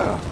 から